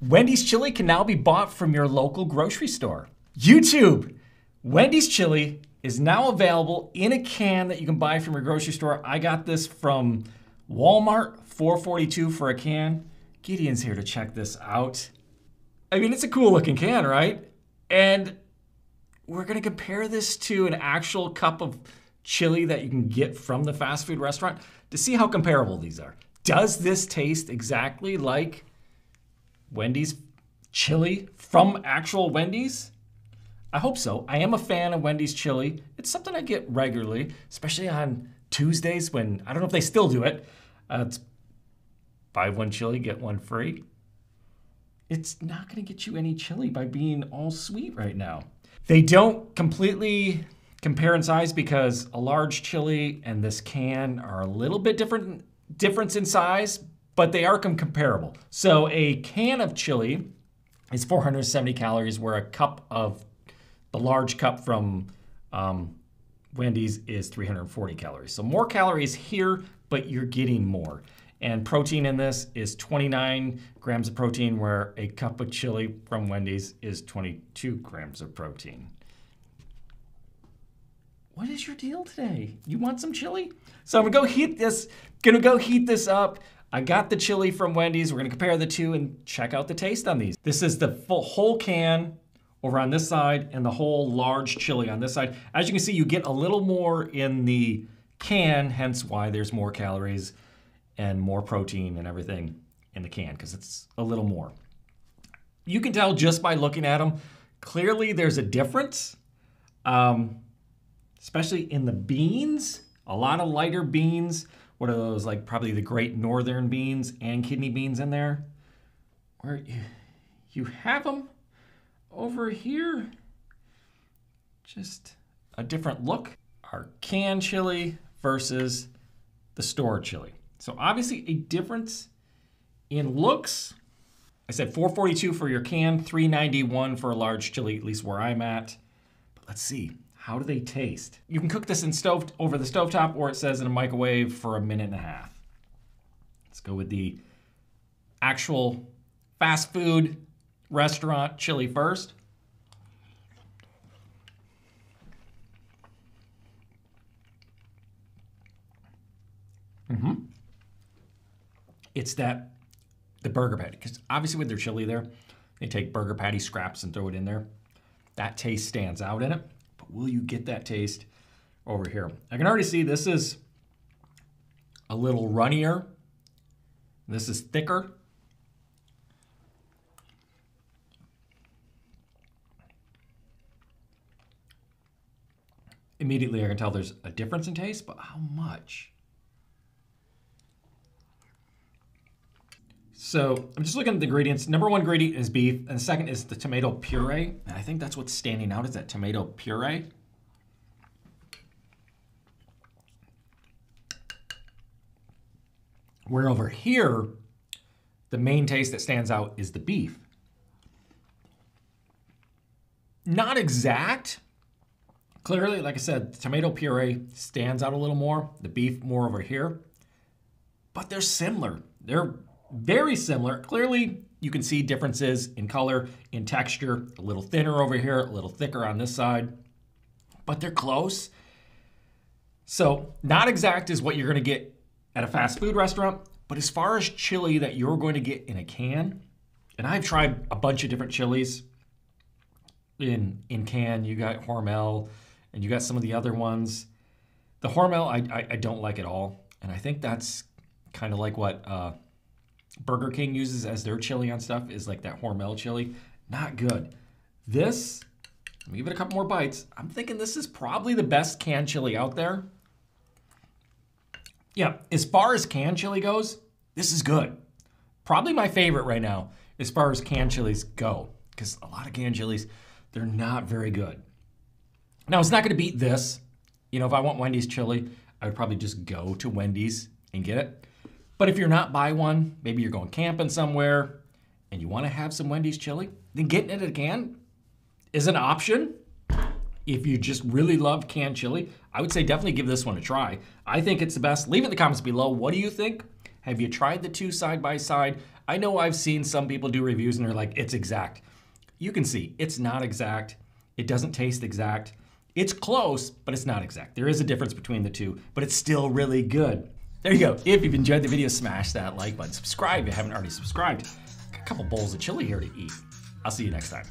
Wendy's chili can now be bought from your local grocery store. YouTube, Wendy's chili is now available in a can that you can buy from your grocery store. I got this from Walmart, 442 for a can. Gideon's here to check this out. I mean, it's a cool looking can, right? And we're gonna compare this to an actual cup of chili that you can get from the fast food restaurant to see how comparable these are. Does this taste exactly like Wendy's chili from actual Wendy's? I hope so. I am a fan of Wendy's chili. It's something I get regularly, especially on Tuesdays when I don't know if they still do it. Uh, it's buy one chili, get one free. It's not going to get you any chili by being all sweet right now. They don't completely compare in size because a large chili and this can are a little bit different difference in size, but they are comparable. So a can of chili is 470 calories, where a cup of the large cup from um, Wendy's is 340 calories. So more calories here, but you're getting more. And protein in this is 29 grams of protein, where a cup of chili from Wendy's is 22 grams of protein. What is your deal today? You want some chili? So I'm gonna go heat this, gonna go heat this up. I got the chili from Wendy's. We're gonna compare the two and check out the taste on these. This is the full whole can over on this side and the whole large chili on this side. As you can see, you get a little more in the can, hence why there's more calories and more protein and everything in the can, because it's a little more. You can tell just by looking at them, clearly there's a difference, um, especially in the beans. A lot of lighter beans. What are those, like probably the great northern beans and kidney beans in there? Where you, you have them over here, just a different look. Our canned chili versus the store chili. So obviously a difference in looks. I said 442 for your can, 391 for a large chili, at least where I'm at. But let's see, how do they taste? You can cook this in stove over the stovetop or it says in a microwave for a minute and a half. Let's go with the actual fast food restaurant chili first. Mm-hmm. It's that the burger patty, because obviously with their chili there, they take burger patty scraps and throw it in there. That taste stands out in it, will you get that taste over here? I can already see this is a little runnier. This is thicker. Immediately I can tell there's a difference in taste, but how much? So I'm just looking at the ingredients. Number one ingredient is beef, and the second is the tomato puree. And I think that's what's standing out is that tomato puree. Where over here, the main taste that stands out is the beef. Not exact. Clearly, like I said, the tomato puree stands out a little more. The beef more over here. But they're similar. They're very similar. Clearly, you can see differences in color, in texture, a little thinner over here, a little thicker on this side, but they're close. So, not exact is what you're gonna get at a fast food restaurant, but as far as chili that you're going to get in a can, and I've tried a bunch of different chilies in in can. You got Hormel, and you got some of the other ones. The Hormel, I, I, I don't like at all, and I think that's kind of like what uh, Burger King uses as their chili on stuff is like that Hormel chili. Not good. This, let me give it a couple more bites. I'm thinking this is probably the best canned chili out there. Yeah, as far as canned chili goes, this is good. Probably my favorite right now as far as canned chilies go. Because a lot of canned chilies, they're not very good. Now, it's not going to beat this. You know, if I want Wendy's chili, I would probably just go to Wendy's and get it. But if you're not by one, maybe you're going camping somewhere and you want to have some Wendy's chili, then getting it at a can is an option. If you just really love canned chili, I would say definitely give this one a try. I think it's the best. Leave it in the comments below. What do you think? Have you tried the two side by side? I know I've seen some people do reviews and they're like, it's exact. You can see it's not exact. It doesn't taste exact. It's close, but it's not exact. There is a difference between the two, but it's still really good. There you go. If you've enjoyed the video, smash that like button. Subscribe if you haven't already subscribed. Got a couple bowls of chili here to eat. I'll see you next time.